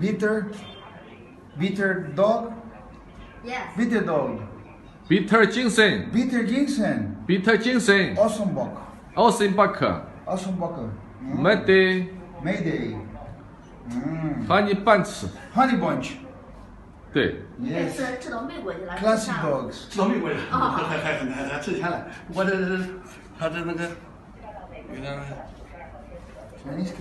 Bitter. Bitter dog. Yes. Bitter dog. bitter 精神 Bitter ginseng. ，bitter 精神 Ossenbok. 奥森巴克 Ossenbokker. Mm. ，Mayday Mayday. Mm. Honey Bunch， Honey bunch. 对，这 Yes. 次吃到美国去了。 Classic dogs. 知道美国人，还还还还挣钱了。我这这他这那个，有点。 Chinese